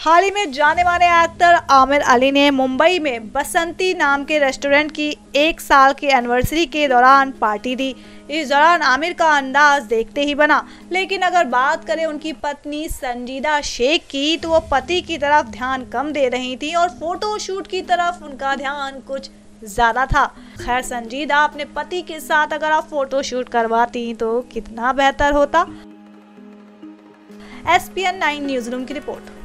हाल ही में जाने माने एक्टर आमिर अली ने मुंबई में बसंती नाम के रेस्टोरेंट की एक साल की एनिवर्सरी के दौरान पार्टी दी। इस दौरान आमिर का अंदाज देखते ही बना। लेकिन अगर बात करें उनकी पत्नी संजीदा शेख की तो वो पति की तरफ़ ध्यान कम दे रही थी और फ़ोटो शूट की तरफ़ उनका ध्यान कुछ ज़्यादा था। खैर, संजीदा अपने पति के साथ अगर आप फ़ोटो शूट करवाती तो कितना बेहतर होता। S P N nine newsroom की रिपोर्ट।